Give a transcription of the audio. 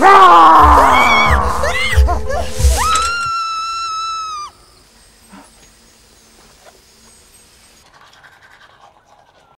啊